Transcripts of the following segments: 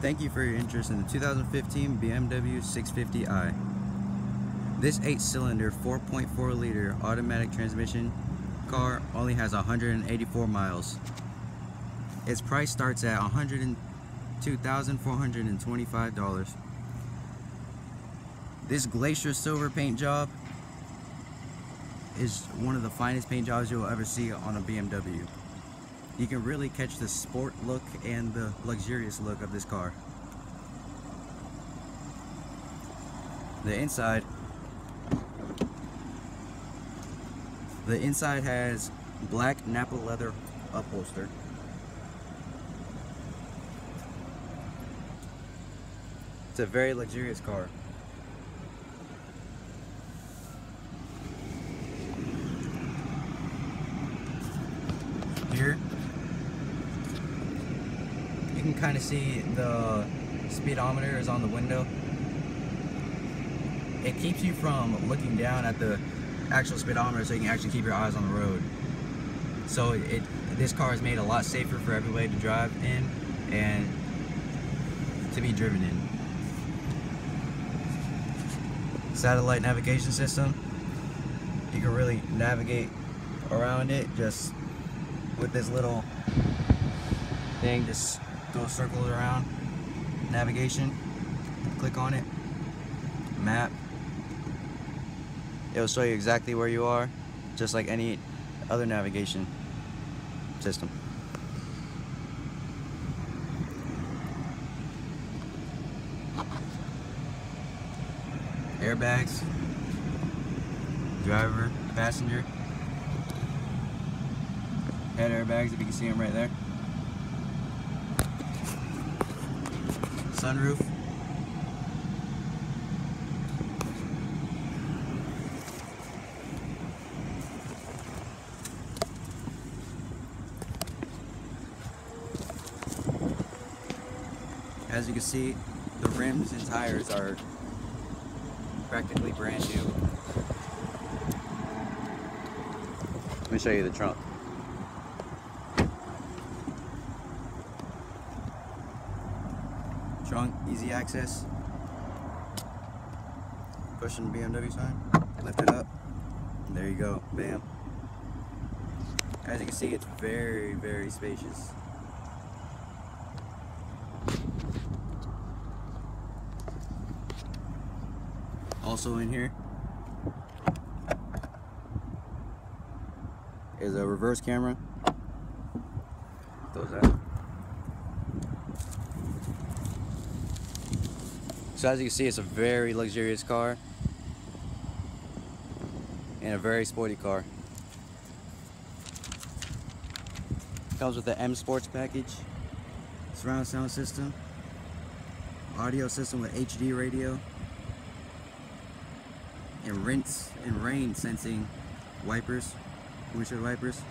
thank you for your interest in the 2015 BMW 650i. This 8-cylinder 4.4 liter automatic transmission car only has 184 miles. Its price starts at $102,425. This Glacier silver paint job is one of the finest paint jobs you'll ever see on a BMW. You can really catch the sport look and the luxurious look of this car. The inside The inside has black Nappa leather upholster. It's a very luxurious car. Here, you can kind of see the speedometer is on the window. It keeps you from looking down at the actual speedometer so you can actually keep your eyes on the road. So it this car is made a lot safer for everybody to drive in and to be driven in. Satellite navigation system. You can really navigate around it just with this little thing just go circles around. Navigation. Click on it. Map. It'll show you exactly where you are just like any other navigation system. Airbags. Driver passenger. Head airbags if you can see them right there sunroof As you can see, the rims and tires are practically brand new. Let me show you the trunk. Trunk, easy access. Pushing BMW sign, lift it up, there you go, bam. As you can see, it's very, very spacious. Also in here is a reverse camera. So as you can see, it's a very luxurious car and a very sporty car. Comes with the M Sports package, surround sound system, audio system with HD radio, and rinse and rain sensing wipers, windshield wipers,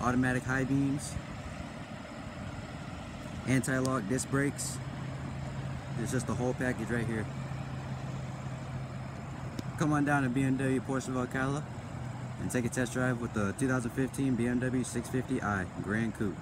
automatic high beams, anti-lock disc brakes. There's just the whole package right here. Come on down to BMW Porterville, Ocala and take a test drive with the 2015 BMW 650i Gran Coupe.